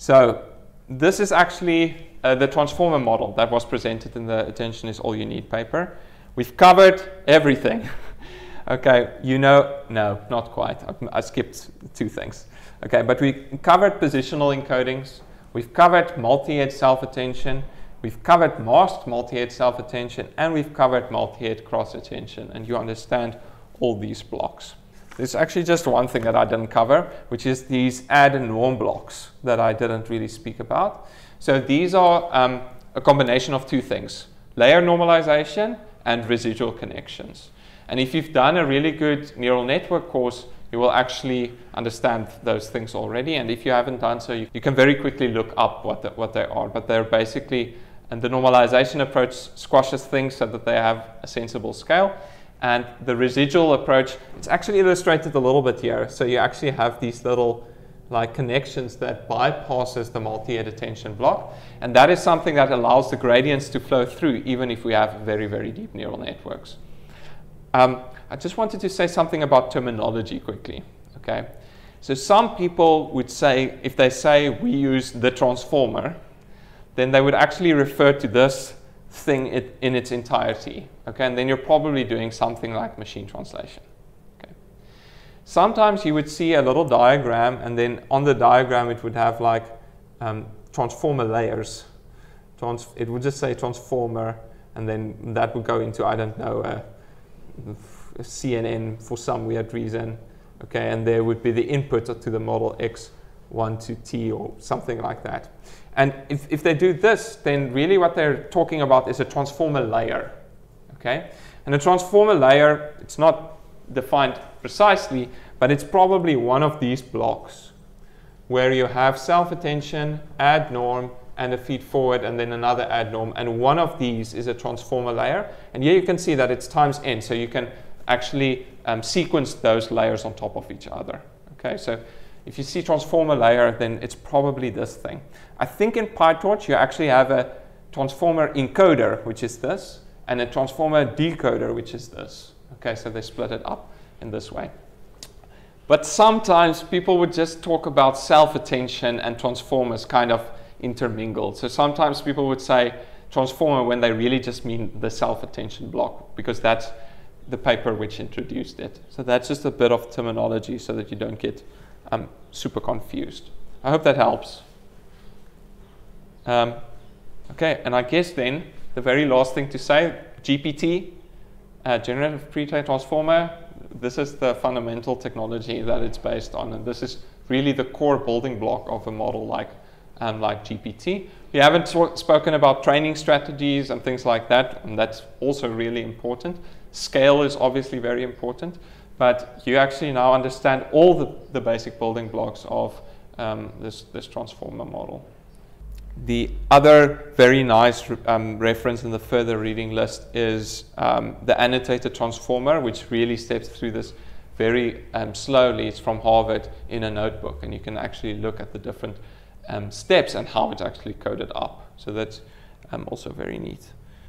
So this is actually uh, the transformer model that was presented in the Attention is All You Need paper. We've covered everything. okay, you know, no, not quite. I, I skipped two things. Okay, but we covered positional encodings. We've covered multi-head self-attention. We've covered masked multi-head self-attention, and we've covered multi-head cross-attention, and you understand all these blocks. There's actually just one thing that I didn't cover, which is these add and norm blocks that I didn't really speak about. So these are um, a combination of two things, layer normalization and residual connections. And if you've done a really good neural network course, you will actually understand those things already. And if you haven't done so, you, you can very quickly look up what, the, what they are. But they're basically, and the normalization approach squashes things so that they have a sensible scale. And the residual approach, it's actually illustrated a little bit here. So you actually have these little like connections that bypasses the multi-head attention block. And that is something that allows the gradients to flow through even if we have very, very deep neural networks. Um, I just wanted to say something about terminology quickly, okay? So some people would say, if they say we use the transformer, then they would actually refer to this thing it, in its entirety. Okay, and then you're probably doing something like machine translation. Okay. Sometimes you would see a little diagram, and then on the diagram it would have like um, transformer layers. Trans it would just say transformer, and then that would go into I don't know a, a CNN for some weird reason. Okay, and there would be the input to the model X1 to T or something like that. And if, if they do this, then really what they're talking about is a transformer layer. Okay? And a transformer layer, it's not defined precisely, but it's probably one of these blocks where you have self-attention, add norm, and a feed forward, and then another add norm. And one of these is a transformer layer. And here you can see that it's times n, so you can actually um, sequence those layers on top of each other. Okay, so if you see transformer layer, then it's probably this thing. I think in PyTorch you actually have a transformer encoder, which is this, and a transformer decoder, which is this. Okay, so they split it up in this way. But sometimes people would just talk about self-attention and transformers kind of intermingled. So sometimes people would say transformer when they really just mean the self-attention block because that's the paper which introduced it. So that's just a bit of terminology so that you don't get I'm super confused. I hope that helps. Um, okay, and I guess then the very last thing to say, GPT, uh, generative pre-trained transformer, this is the fundamental technology that it's based on, and this is really the core building block of a model like, um, like GPT. We haven't spoken about training strategies and things like that, and that's also really important. Scale is obviously very important but you actually now understand all the, the basic building blocks of um, this, this transformer model. The other very nice um, reference in the further reading list is um, the annotated transformer, which really steps through this very um, slowly. It's from Harvard in a notebook, and you can actually look at the different um, steps and how it's actually coded up. So that's um, also very neat.